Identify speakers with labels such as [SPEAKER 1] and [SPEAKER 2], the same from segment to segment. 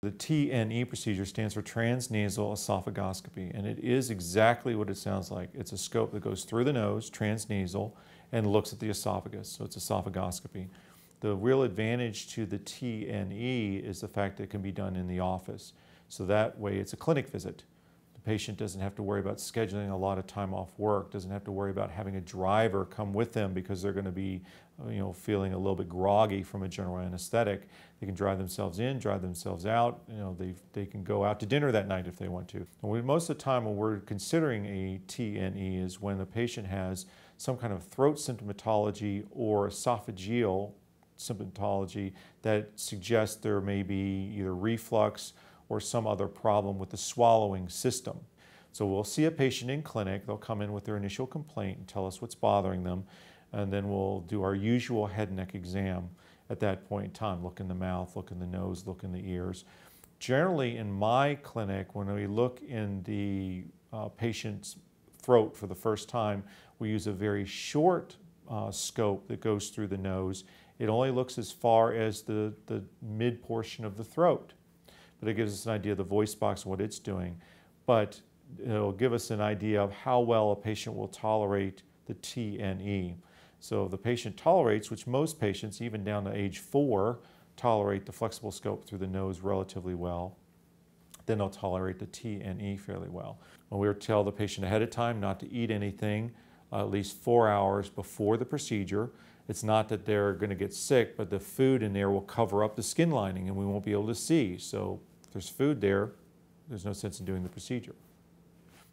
[SPEAKER 1] The TNE procedure stands for transnasal esophagoscopy, and it is exactly what it sounds like. It's a scope that goes through the nose, transnasal, and looks at the esophagus, so it's esophagoscopy. The real advantage to the TNE is the fact that it can be done in the office. So that way it's a clinic visit. The patient doesn't have to worry about scheduling a lot of time off work, doesn't have to worry about having a driver come with them because they're going to be uh, you know, feeling a little bit groggy from a general anesthetic. They can drive themselves in, drive themselves out. You know, they, they can go out to dinner that night if they want to. Most of the time when we're considering a TNE is when the patient has some kind of throat symptomatology or esophageal symptomatology that suggests there may be either reflux or some other problem with the swallowing system. So we'll see a patient in clinic, they'll come in with their initial complaint and tell us what's bothering them, and then we'll do our usual head and neck exam at that point in time. Look in the mouth, look in the nose, look in the ears. Generally in my clinic, when we look in the uh, patient's throat for the first time, we use a very short uh, scope that goes through the nose. It only looks as far as the, the mid portion of the throat, but it gives us an idea of the voice box, and what it's doing. But it'll give us an idea of how well a patient will tolerate the TNE. So if the patient tolerates, which most patients, even down to age four, tolerate the flexible scope through the nose relatively well, then they'll tolerate the TNE fairly well. When we tell the patient ahead of time not to eat anything uh, at least four hours before the procedure, it's not that they're going to get sick, but the food in there will cover up the skin lining and we won't be able to see. So if there's food there, there's no sense in doing the procedure.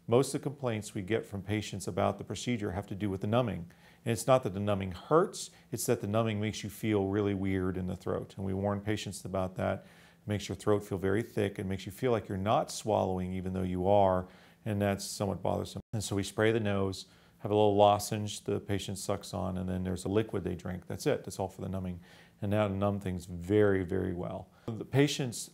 [SPEAKER 1] Most of the complaints we get from patients about the procedure have to do with the numbing. And it's not that the numbing hurts, it's that the numbing makes you feel really weird in the throat. And we warn patients about that. It makes your throat feel very thick and makes you feel like you're not swallowing even though you are, and that's somewhat bothersome. And so we spray the nose, have a little lozenge the patient sucks on, and then there's a liquid they drink. That's it. That's all for the numbing. And now numb things very, very well. The patients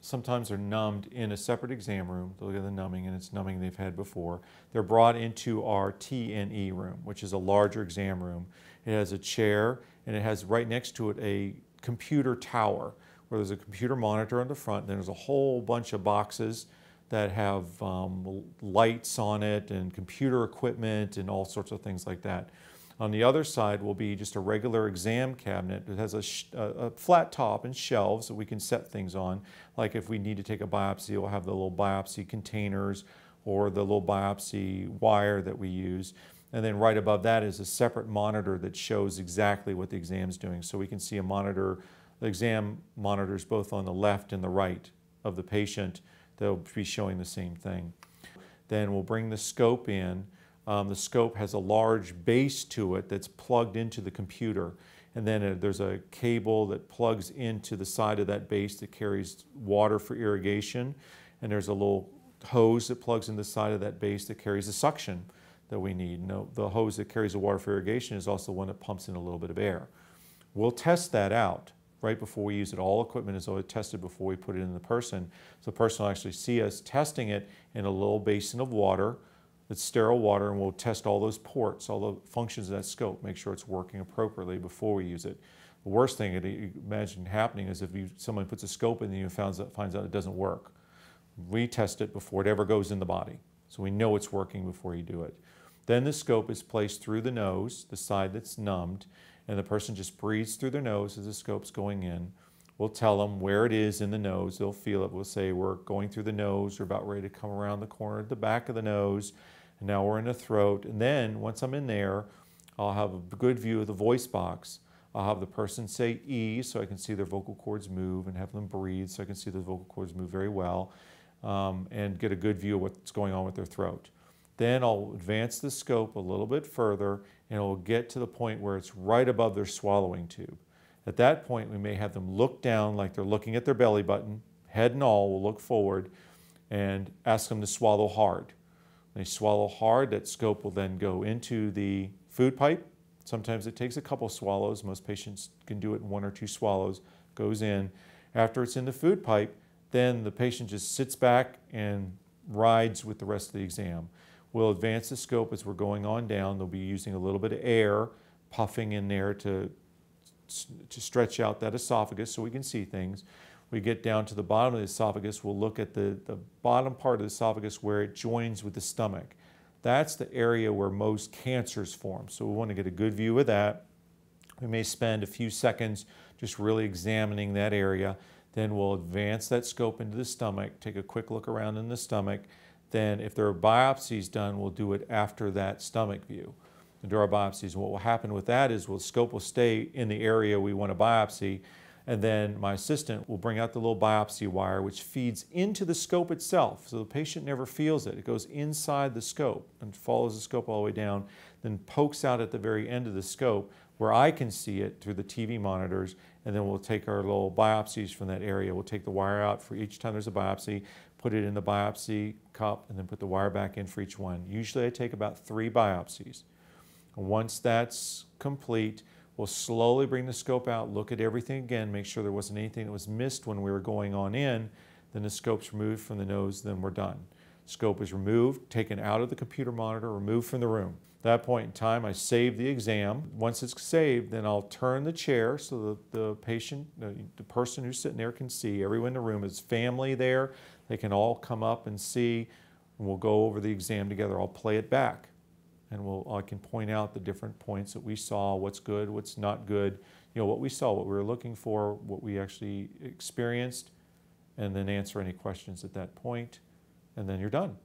[SPEAKER 1] sometimes are numbed in a separate exam room. They'll get the numbing, and it's numbing they've had before. They're brought into our TNE room, which is a larger exam room. It has a chair, and it has right next to it a computer tower where there's a computer monitor on the front. And there's a whole bunch of boxes that have um, lights on it and computer equipment and all sorts of things like that. On the other side will be just a regular exam cabinet. It has a, a, flat top and shelves that we can set things on. Like if we need to take a biopsy, we'll have the little biopsy containers or the little biopsy wire that we use. And then right above that is a separate monitor that shows exactly what the exam's doing. So we can see a monitor, the exam monitors both on the left and the right of the patient. They'll be showing the same thing. Then we'll bring the scope in um, the scope has a large base to it that's plugged into the computer. And then uh, there's a cable that plugs into the side of that base that carries water for irrigation. And there's a little hose that plugs in the side of that base that carries the suction that we need. No, the hose that carries the water for irrigation is also one that pumps in a little bit of air. We'll test that out right before we use it. All equipment is always tested before we put it in the person. So the person will actually see us testing it in a little basin of water it's sterile water and we'll test all those ports, all the functions of that scope, make sure it's working appropriately before we use it. The worst thing you imagine happening is if you, someone puts a scope in and finds out, finds out it doesn't work. We test it before it ever goes in the body. So we know it's working before you do it. Then the scope is placed through the nose, the side that's numbed, and the person just breathes through their nose as the scope's going in. We'll tell them where it is in the nose. They'll feel it. We'll say we're going through the nose. We're about ready to come around the corner at the back of the nose. And now we're in the throat. And then once I'm in there, I'll have a good view of the voice box. I'll have the person say E so I can see their vocal cords move and have them breathe so I can see the vocal cords move very well um, and get a good view of what's going on with their throat. Then I'll advance the scope a little bit further and it'll get to the point where it's right above their swallowing tube. At that point, we may have them look down like they're looking at their belly button, head and all will look forward, and ask them to swallow hard. They swallow hard, that scope will then go into the food pipe. Sometimes it takes a couple swallows. Most patients can do it in one or two swallows, goes in. After it's in the food pipe, then the patient just sits back and rides with the rest of the exam. We'll advance the scope as we're going on down. They'll be using a little bit of air, puffing in there to, to stretch out that esophagus so we can see things. We get down to the bottom of the esophagus, we'll look at the, the bottom part of the esophagus where it joins with the stomach. That's the area where most cancers form. So we want to get a good view of that. We may spend a few seconds just really examining that area. Then we'll advance that scope into the stomach, take a quick look around in the stomach. Then if there are biopsies done, we'll do it after that stomach view. And do our biopsies. And what will happen with that is we'll, scope will stay in the area we want to biopsy. And then my assistant will bring out the little biopsy wire, which feeds into the scope itself. So the patient never feels it. It goes inside the scope and follows the scope all the way down, then pokes out at the very end of the scope where I can see it through the TV monitors, and then we'll take our little biopsies from that area. We'll take the wire out for each time there's a biopsy, put it in the biopsy cup, and then put the wire back in for each one. Usually I take about three biopsies. Once that's complete, we'll slowly bring the scope out, look at everything again, make sure there wasn't anything that was missed when we were going on in. Then the scope's removed from the nose, then we're done. Scope is removed, taken out of the computer monitor, removed from the room that point in time, I save the exam. Once it's saved, then I'll turn the chair so that the patient, the, the person who's sitting there can see. Everyone in the room is family there. They can all come up and see. And we'll go over the exam together. I'll play it back. And we'll, I can point out the different points that we saw, what's good, what's not good, you know, what we saw, what we were looking for, what we actually experienced, and then answer any questions at that point, and then you're done.